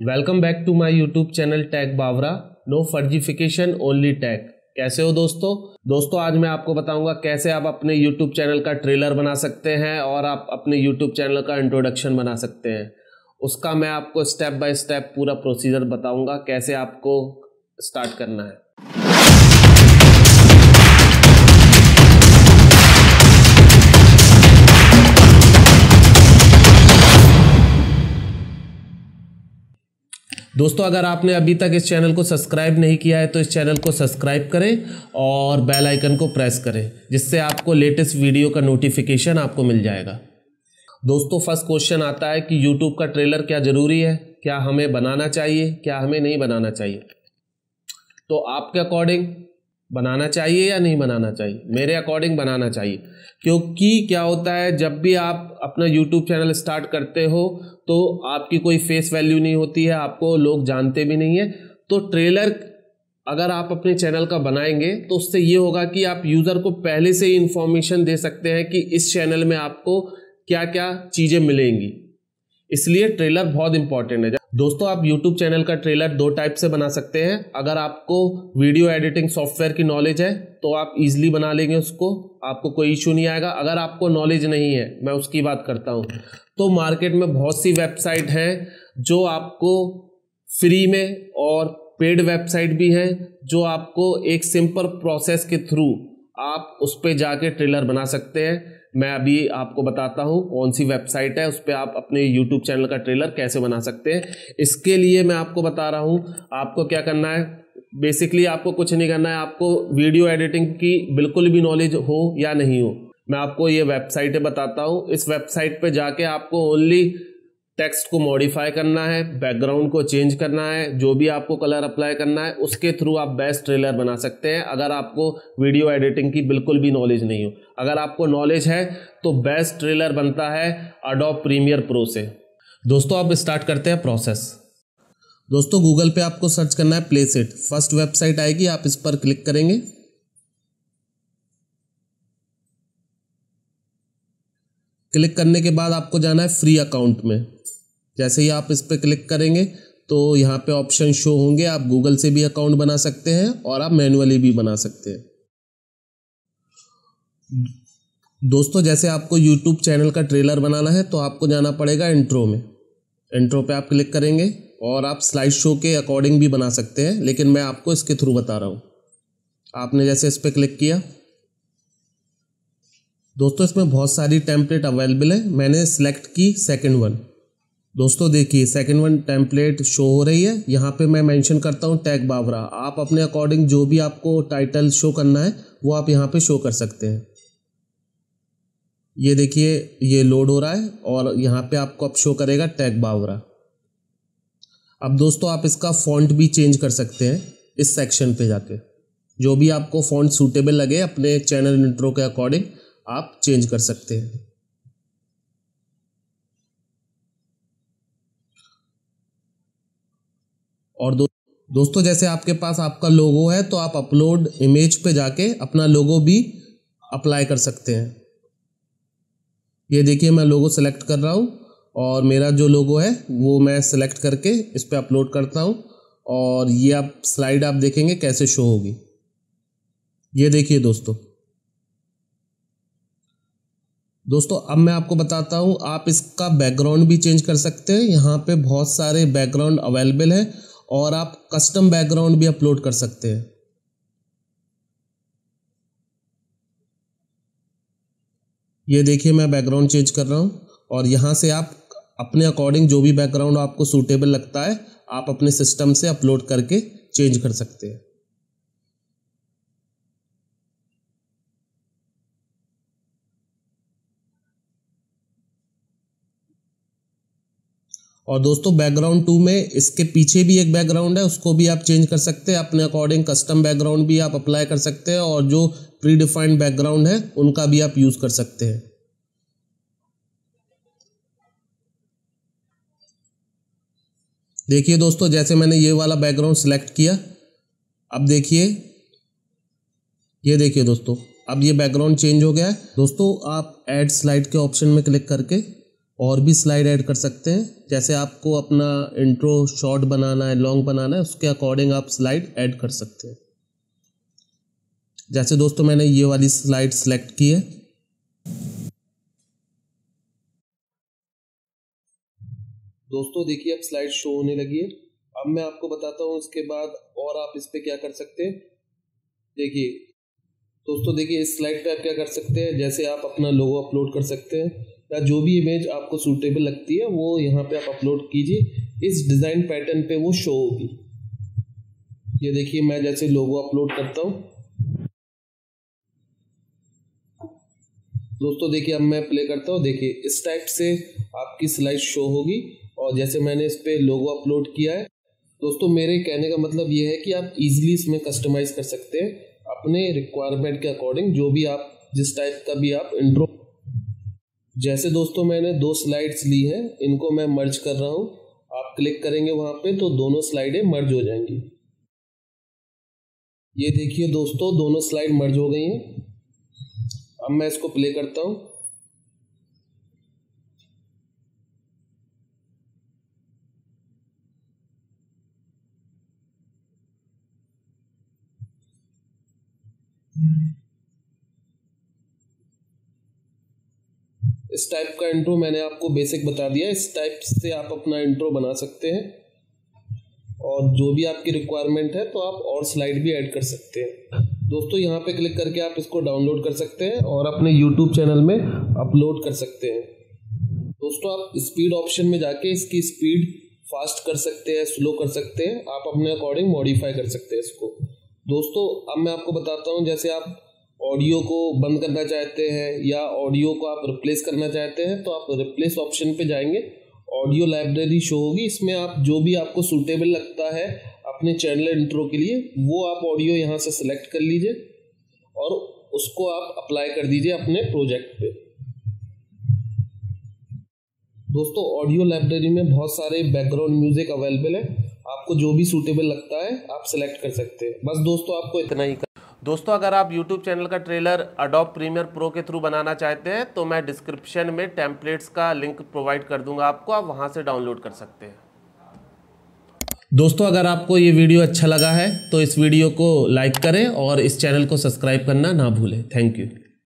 Welcome back to my YouTube channel tag Bawra no फर्जिफिकेशन only tag कैसे हो दोस्तों? दोस्तों, आज मैं आपको बताऊँगा कैसे आप अपने यूट्यूब चैनल का ट्रेलर बना सकते हैं और आप अपने यूट्यूब चैनल का इंट्रोडक्शन बना सकते हैं। उसका मैं आपको स्टेप बाय स्टेप पूरा प्रोसीजर बताऊँगा कैसे आपको स्टार्ट करना है। दोस्तों, अगर आपने अभी तक इस चैनल को सब्सक्राइब नहीं किया है तो इस चैनल को सब्सक्राइब करें और बेल आइकन को प्रेस करें, जिससे आपको लेटेस्ट वीडियो का नोटिफिकेशन आपको मिल जाएगा। दोस्तों, फ़र्स्ट क्वेश्चन आता है कि यूट्यूब का ट्रेलर क्या ज़रूरी है? क्या हमें बनाना चाहिए? क्या हमें नहीं बनाना चाहिए? तो आपके अकॉर्डिंग बनाना चाहिए या नहीं बनाना चाहिए? मेरे अकॉर्डिंग बनाना चाहिए। क्योंकि क्या होता है, जब भी आप अपना यूट्यूब चैनल स्टार्ट करते हो तो आपकी कोई फेस वैल्यू नहीं होती है, आपको लोग जानते भी नहीं है। तो ट्रेलर अगर आप अपने चैनल का बनाएँगे तो उससे ये होगा कि आप यूज़र को पहले से ही इंफॉर्मेशन दे सकते हैं कि इस चैनल में आपको क्या क्या चीज़ें मिलेंगी। इसलिए ट्रेलर बहुत इंपॉर्टेंट है। दोस्तों, आप YouTube चैनल का ट्रेलर दो टाइप से बना सकते हैं। अगर आपको वीडियो एडिटिंग सॉफ्टवेयर की नॉलेज है तो आप इजीली बना लेंगे उसको। आपको कोई इशू नहीं आएगा। अगर आपको नॉलेज नहीं है, मैं उसकी बात करता हूँ। तो मार्केट में बहुत सी वेबसाइट हैं, जो आपको फ्री में और पेड वेबसाइट भी हैं, जो आपको एक सिंपल प्रोसेस के थ्रू आप उस पर जाके ट्रेलर बना सकते हैं। मैं अभी आपको बताता हूँ कौन सी वेबसाइट है, उस पर आप अपने यूट्यूब चैनल का ट्रेलर कैसे बना सकते हैं। इसके लिए मैं आपको बता रहा हूँ, आपको क्या करना है? बेसिकली आपको कुछ नहीं करना है, आपको वीडियो एडिटिंग की बिल्कुल भी नॉलेज हो या नहीं हो, मैं आपको ये वेबसाइटें बताता हूँ। इस वेबसाइट पे जाके आपको ओनली टेक्स्ट को मॉडिफाई करना है, बैकग्राउंड को चेंज करना है, जो भी आपको कलर अप्लाई करना है, उसके थ्रू आप बेस्ट ट्रेलर बना सकते हैं। अगर आपको वीडियो एडिटिंग की बिल्कुल भी नॉलेज नहीं हो, अगर आपको नॉलेज है तो बेस्ट ट्रेलर बनता है अडोप प्रीमियर प्रो से। दोस्तों, अब स्टार्ट करते हैं प्रोसेस दोस्तों गूगल पे आपको सर्च करना है प्ले सेट फ़र्स्ट वेबसाइट आएगी, आप इस पर क्लिक करेंगे। क्लिक करने के बाद आपको जाना है फ्री अकाउंट में। जैसे ही आप इस पर क्लिक करेंगे तो यहाँ पे ऑप्शन शो होंगे। आप गूगल से भी अकाउंट बना सकते हैं और आप मैनुअली भी बना सकते हैं। दोस्तों, जैसे आपको यूट्यूब चैनल का ट्रेलर बनाना है तो आपको जाना पड़ेगा इंट्रो में। इंट्रो पे आप क्लिक करेंगे और आप स्लाइड शो के अकॉर्डिंग भी बना सकते हैं, लेकिन मैं आपको इसके थ्रू बता रहा हूँ। आपने जैसे इस पर क्लिक किया। दोस्तों, इसमें बहुत सारी टेम्पलेट अवेलेबल है। मैंने सेलेक्ट की सेकंड वन दोस्तों, देखिए सेकंड वन टेम्पलेट शो हो रही है। यहाँ पे मैं मेंशन करता हूँ टैग बावरा आप अपने अकॉर्डिंग जो भी आपको टाइटल शो करना है, वो आप यहाँ पे शो कर सकते हैं। ये देखिए, ये लोड हो रहा है और यहाँ पे आपको अब शो करेगा टैग बावरा अब दोस्तों, आप इसका फॉन्ट भी चेंज कर सकते हैं इस सेक्शन पे जाके। जो भी आपको फॉन्ट सूटेबल लगे, अपने चैनल इंट्रो के अकॉर्डिंग आप चेंज कर सकते हैं। और दो, दोस्तों, जैसे आपके पास आपका लोगो है तो आप अपलोड इमेज पे जाके अपना लोगो भी अप्लाई कर सकते हैं। ये देखिए, मैं लोगो सेलेक्ट कर रहा हूँ और मेरा जो लोगो है, वो मैं सेलेक्ट करके इस पर अपलोड करता हूँ और ये आप स्लाइड आप देखेंगे कैसे शो होगी। ये देखिए दोस्तों। दोस्तों, अब मैं आपको बताता हूँ, आप इसका बैकग्राउंड भी चेंज कर सकते हैं। यहाँ पे बहुत सारे बैकग्राउंड अवेलेबल है। और आप कस्टम बैकग्राउंड भी अपलोड कर सकते हैं। ये देखिए मैं बैकग्राउंड चेंज कर रहा हूँ और यहाँ से आप अपने अकॉर्डिंग जो भी बैकग्राउंड आपको सूटेबल लगता है, आप अपने सिस्टम से अपलोड करके चेंज कर सकते हैं। और दोस्तों बैकग्राउंड टू में इसके पीछे भी एक बैकग्राउंड है, उसको भी आप चेंज कर सकते हैं। अपने अकॉर्डिंग कस्टम बैकग्राउंड भी आप अप्लाई कर सकते हैं और जो प्री डिफाइंड बैकग्राउंड है, उनका भी आप यूज़ कर सकते हैं। देखिए दोस्तों, जैसे मैंने ये वाला बैकग्राउंड सेलेक्ट किया, अब देखिए, ये देखिए दोस्तों, अब ये बैकग्राउंड चेंज हो गया है। दोस्तों, आप ऐड स्लाइड के ऑप्शन में क्लिक करके और भी स्लाइड ऐड कर सकते हैं। जैसे आपको अपना इंट्रो शॉर्ट बनाना है लॉन्ग बनाना है, उसके अकॉर्डिंग आप स्लाइड ऐड कर सकते हैं। जैसे दोस्तों मैंने ये वाली स्लाइड सेलेक्ट की है। दोस्तों देखिए, अब स्लाइड शो होने लगी है। अब मैं आपको बताता हूँ इसके बाद और आप इस पर क्या कर सकते हैं। देखिए, दोस्तों देखिए इस स्लाइड पे आप क्या कर सकते हैं। जैसे आप अपना लोगो अपलोड कर सकते हैं। या जो भी इमेज आपको सूटेबल लगती है, वो यहाँ पे आप अपलोड कीजिए। इस डिज़ाइन पैटर्न पे वो शो होगी। ये देखिए, मैं जैसे लोगो अपलोड करता हूँ। दोस्तों, देखिए, अब मैं प्ले करता हूँ। देखिए, इस टाइप से आपकी स्लाइड शो होगी। और जैसे मैंने इस पर लोगो अपलोड किया है, दोस्तों, मेरे कहने का मतलब ये है कि आप इजीली इसमें कस्टमाइज़ कर सकते हैं अपने रिक्वायरमेंट के अकॉर्डिंग जो भी आप, जिस टाइप का भी आप इंट्रो जैसे दोस्तों मैंने दो स्लाइड्स ली हैं, इनको मैं मर्ज कर रहा हूँ। आप क्लिक करेंगे वहाँ पे तो दोनों स्लाइडें मर्ज हो जाएँगी। ये देखिए दोस्तों, दोनों स्लाइड मर्ज हो गई हैं। अब मैं इसको प्ले करता हूँ। इस टाइप का इंट्रो मैंने आपको बेसिक बता दिया। इस टाइप से आप अपना इंट्रो बना सकते हैं। और जो भी आपकी रिक्वायरमेंट है तो आप और स्लाइड भी ऐड कर सकते हैं। दोस्तों, यहाँ पे क्लिक करके आप इसको डाउनलोड कर सकते हैं और अपने यूट्यूब चैनल में अपलोड कर सकते हैं। दोस्तों, आप स्पीड ऑप्शन में जाके इसकी स्पीड फास्ट कर सकते हैं स्लो कर सकते हैं। आप अपने अकॉर्डिंग मॉडिफाई कर सकते हैं इसको। दोस्तों, अब मैं आपको बताता हूँ, जैसे आप ऑडियो को बंद करना चाहते हैं या ऑडियो को आप रिप्लेस करना चाहते हैं तो आप रिप्लेस ऑप्शन पे जाएँगे। ऑडियो लाइब्रेरी शो होगी। इसमें आप जो भी आपको सूटेबल लगता है अपने चैनल इंट्रो के लिए, वो आप ऑडियो यहाँ से सिलेक्ट कर लीजिए और उसको आप अप्लाई कर दीजिए अपने प्रोजेक्ट पे। दोस्तों ऑडियो लाइब्रेरी में बहुत सारे बैकग्राउंड म्यूज़िक अवेलेबल है। आपको जो भी सूटेबल लगता है, आप सिलेक्ट कर सकते हैं। बस दोस्तों, आपको इतना ही कर... दोस्तों, अगर आप YouTube चैनल का ट्रेलर अडोप प्रीमियर प्रो के थ्रू बनाना चाहते हैं तो मैं डिस्क्रिप्शन में टेम्पलेट्स का लिंक प्रोवाइड कर दूँगा आपको, आप वहाँ से डाउनलोड कर सकते हैं। दोस्तों, अगर आपको ये वीडियो अच्छा लगा है तो इस वीडियो को लाइक करें और इस चैनल को सब्सक्राइब करना ना भूलें। Thank you